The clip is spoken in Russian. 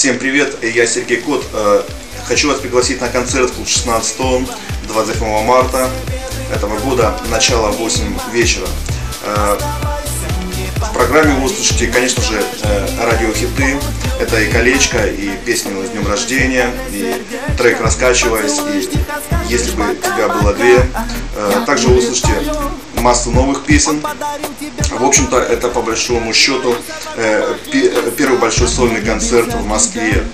Всем привет, я Сергей Кот. Э, Хочу вас пригласить на концерт Клуб 16 28 марта этого года, начало 8 вечера. Э, В программе вы услышите, конечно же, э, радиохиты. Это и «Колечко», и песни «С днем рождения», и трек «Раскачиваясь», и «Если бы тебя было две». Также вы услышите массу новых песен. В общем-то, это по большому счету э, пе- первый большой сольный концерт в Москве.